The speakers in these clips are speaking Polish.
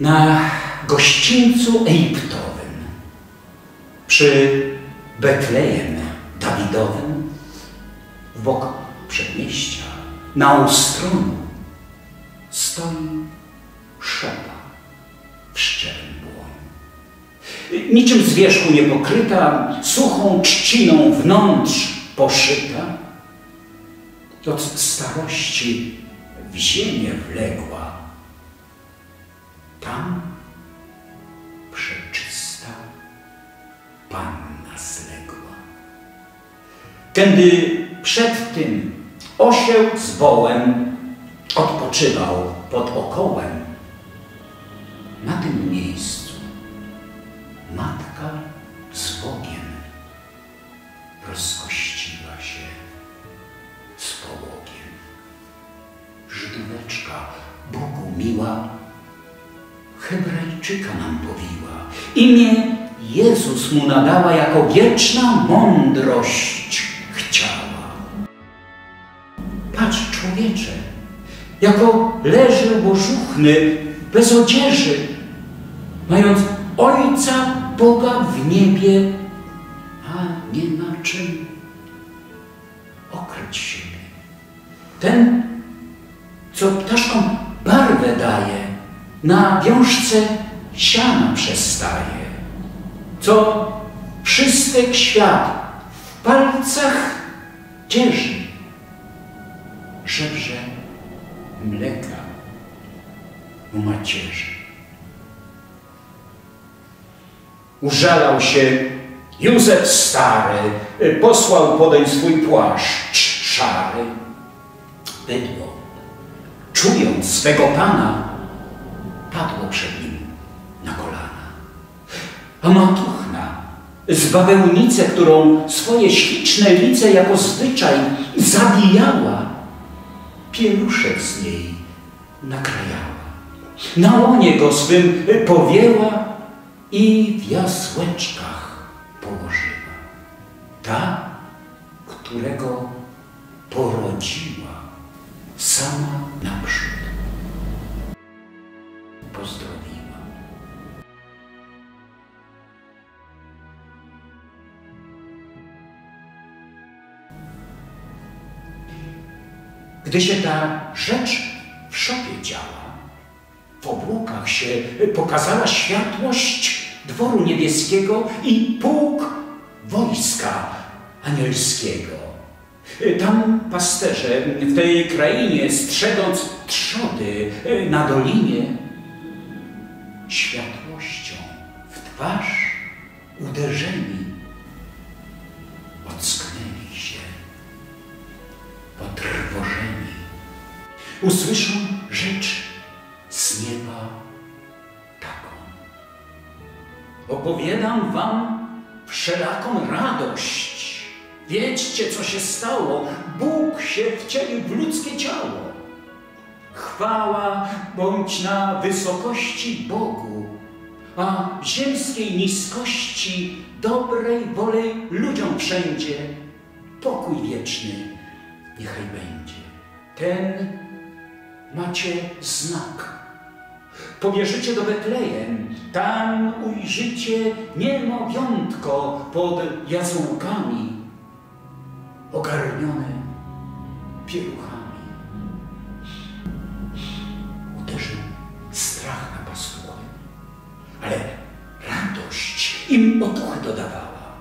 na gościńcu Egiptowym przy Betlejem Dawidowym w bok przedmieścia na ustroniu stoi szopa w szczerym błonie. Niczym z wierzchu niepokryta, suchą trzciną wnątrz poszyta, od starości w ziemię wległa. Tam przeczysta panna zległa. Tędy przed tym osieł z wołem odpoczywał pod okołem. Na tym miejscu matka Hebrajczyka nam powiła. Imię Jezus mu nadała jako wieczna mądrość chciała. Patrz, człowiecze, jako leży łożuchny, bez odzieży, mając Ojca Boga w niebie, a nie na czym okryć siebie. Ten, co ptaszkom barwę daje, na wiążce siana przestaje, co wszystek świat w palcach dzierży, żebrze mleka u macierzy. Użalał się Józef stary, posłał podeń swój płaszcz szary. Bydło, czując swego pana, padło przed nim na kolana. A matuchna z bawełnicę, którą swoje śliczne lice jako zwyczaj zabijała, pieluszek z niej nakrajała. Na łonie go swym powięła i w jasłeczkach położyła. Ta, którego porodziła sama Gdy się ta rzecz w szopie działa, w obłokach się pokazała światłość dworu niebieskiego i pułk wojska anielskiego. Tam pasterze w tej krainie, strzegąc trzody na dolinie, światłością w twarz uderzeni, ocknęli potrwożeni. Usłyszą rzecz z nieba taką. Opowiadam wam wszelaką radość. Wiedźcie, co się stało. Bóg się wcielił w ludzkie ciało. Chwała bądź na wysokości Bogu, a ziemskiej niskości dobrej woli ludziom wszędzie pokój wieczny niechaj będzie. Ten macie znak. Pobierzecie do Betlejem, tam ujrzycie niemowlątko pod jazłkami, ogarnione pieluchami. Uderzył strach na pastuchy, ale radość im otuchy dodawała.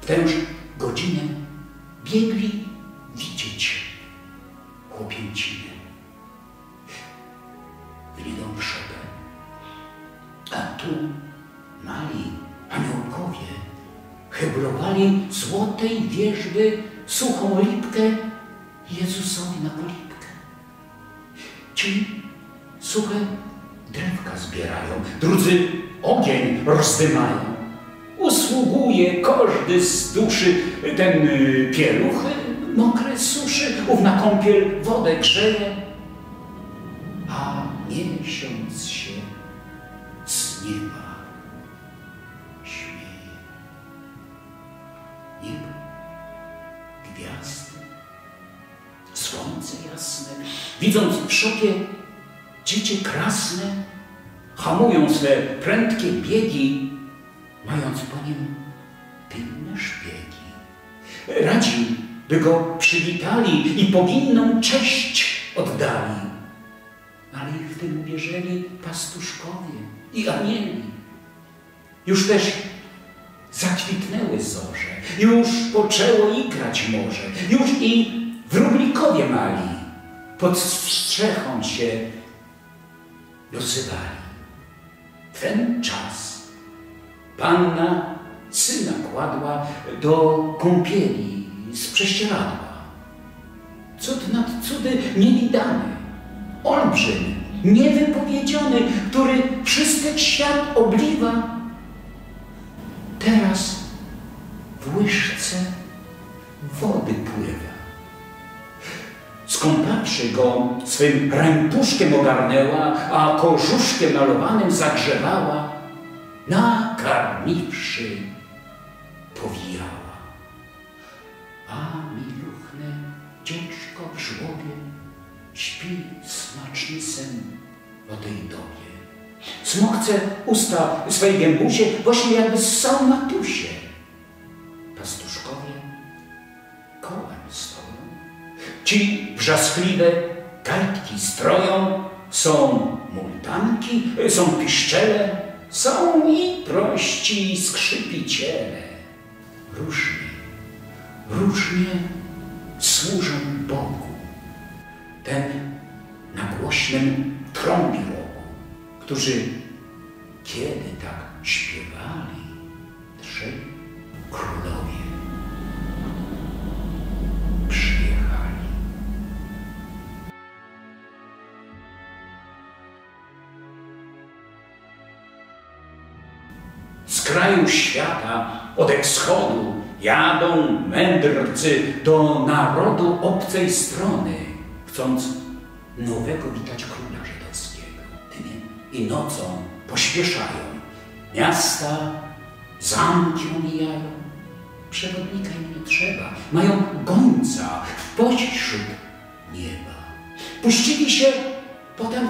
W tęż godzinę biegli wierzby suchą lipkę Jezusowi na polipkę. Ci suche drewka zbierają, drudzy ogień rozdymają. Usługuje każdy z duszy ten y, pieluchy mokre suszy, ów na kąpiel wodę grzeje, a miesiąc widząc w szopie dziecię krasne, hamują swe prędkie biegi, mając po nim pilne szpiegi. Radzi, by go przywitali i powinną cześć oddali. Ale ich w tym uwierzyli pastuszkowie i anieli. Już też zakwitnęły zorze, już poczęło igrać morze, już i wróblikowie mali pod strzechą się dosywali. Ten czas panna syna kładła do kąpieli z prześcieradła. Cud nad cudy niewidany, olbrzym, niewypowiedziany, który wszystek świat obliwa, teraz w łyżce wody pływa. Skąpawszy go, swym rępuszkiem ogarnęła, a kożuszkiem malowanym zagrzewała, nakarmiwszy, powijała. A miluchne dziecko w żłobie śpi smaczny sen o tej dobie. Smokce usta swej gębusie, właśnie jakby ssał matusie. Ci wrzaskliwe gajtki stroją, są multanki, są piszczele, są i prości skrzypiciele. Różnie, różnie służą Bogu. Ten na głośnym trąbi rogu, którzy kiedy tak śpiewali, trzej królowie kraju świata od wschodu jadą mędrcy do narodu obcej strony, chcąc nowego witać króla żydowskiego. Dniem i nocą pośpieszają, miasta, zamki omijają. Przewodnika im nie trzeba, mają gońca w pośród nieba. Puścili się potem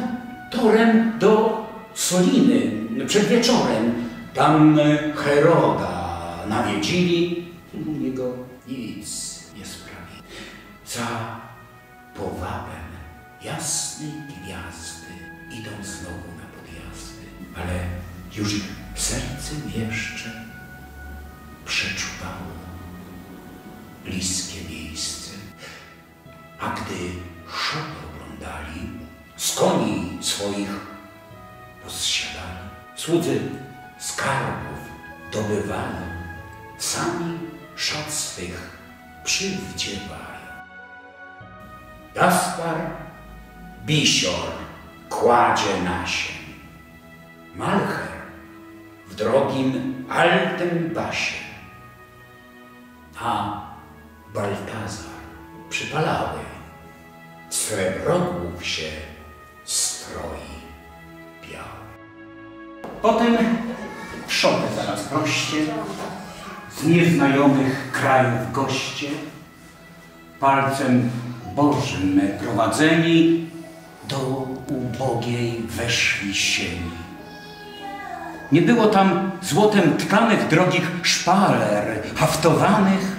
torem do Soliny przed wieczorem. Tam Heroda nawiedzili, u niego nic nie sprawili. Za powabem jasnej gwiazdy idą znowu na podjazdy, ale już ich serce jeszcze przeczuwało bliskie miejsce. A gdy szop oglądali, z koni swoich rozsiadali, słudzy skarbów dobywali, sami szat swych przywdziewali. Gaspar Bisior kładzie nasień. Malcher w drogim altym basie. A Baltazar przypalały, srebrogłów się stroi biały. Potem szopę zaraz proście, z nieznajomych krajów goście, palcem Bożym prowadzeni, do ubogiej weszli sieni. Nie było tam złotem tkanych drogich szpaler, haftowanych.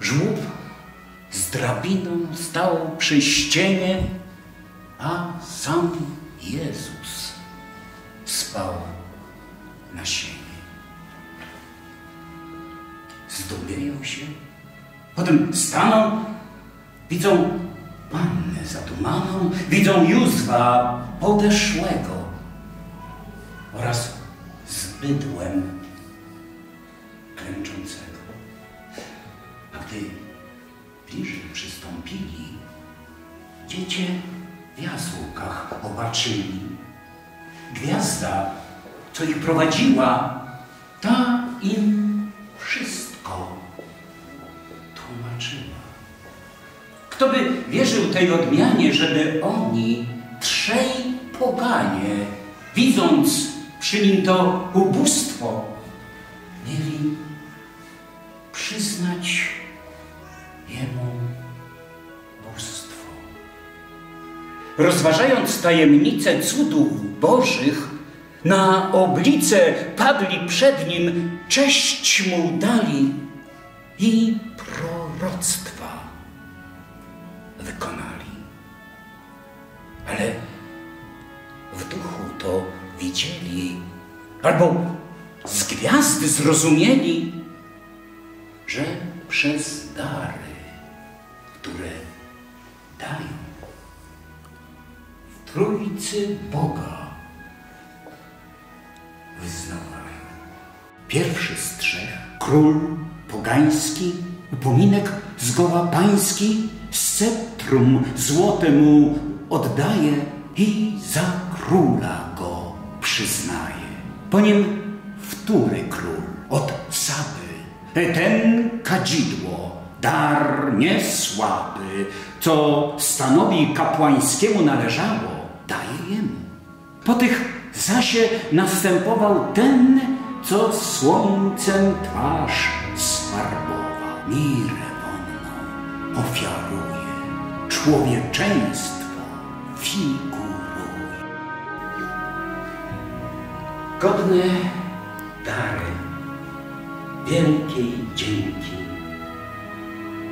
Żłób z drabiną stał przy ścienie, a sam Jezus spał na sieni. Zdumieją się, potem staną, widzą pannę zadumaną, widzą Józwa podeszłego oraz z bydłem klęczącego. A gdy bliżej przystąpili, dziecię w jaskółkach obaczyli. Gwiazda, co ich prowadziła, ta im wszystko tłumaczyła. Kto by wierzył tej odmianie, żeby oni, trzej poganie, widząc przy nim to ubóstwo, mieli przyznać jemu bóstwo. Rozważając tajemnice cudów bożych, Na oblice padli przed nim, cześć mu dali i proroctwa wykonali. Ale w duchu to widzieli, albo z gwiazdy zrozumieli, że przez dary, które dają w Trójcy Boga Pierwszy z trzech, król pogański, upominek zgoła pański, sceptrum złote mu oddaje i za króla go przyznaje. Po nim wtóry król od Saby, ten kadzidło, dar niesłaby, co stanowi kapłańskiemu należało, daje jemu. Po tych zasie następował ten, co słońcem twarz sfarbował. Mirę wonną ofiaruje, człowieczeństwo figuruje. Godne dary wielkiej dzięki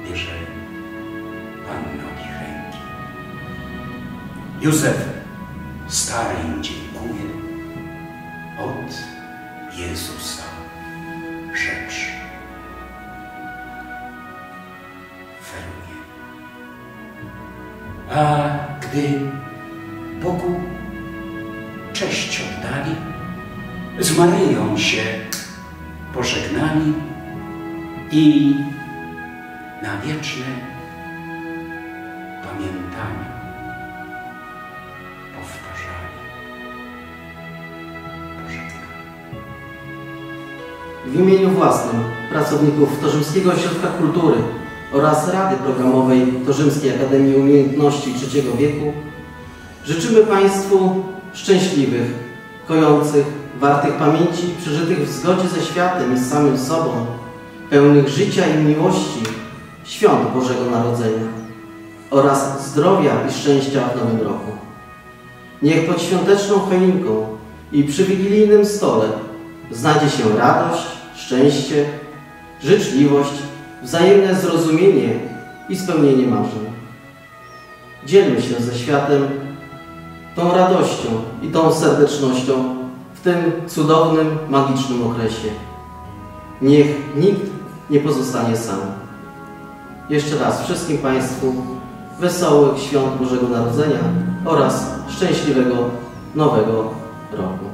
bierze ich ręki. Józef stary A gdy Bogu cześć oddali, z Maryją się pożegnali i na wieczne pamiętanie powtarzali. Pożegnali. W imieniu własnym pracowników Torzymskiego Ośrodka Kultury oraz Rady Programowej Torzymskiej Akademii Umiejętności III wieku życzymy Państwu szczęśliwych, kojących, wartych pamięci przeżytych w zgodzie ze światem i z samym sobą, pełnych życia i miłości świąt Bożego Narodzenia oraz zdrowia i szczęścia w Nowym Roku. Niech pod świąteczną choinką i przy wigilijnym stole znajdzie się radość, szczęście, życzliwość, wzajemne zrozumienie i spełnienie marzeń. Dzielmy się ze światem tą radością i tą serdecznością w tym cudownym, magicznym okresie. Niech nikt nie pozostanie sam. Jeszcze raz wszystkim Państwu wesołych świąt Bożego Narodzenia oraz szczęśliwego Nowego Roku.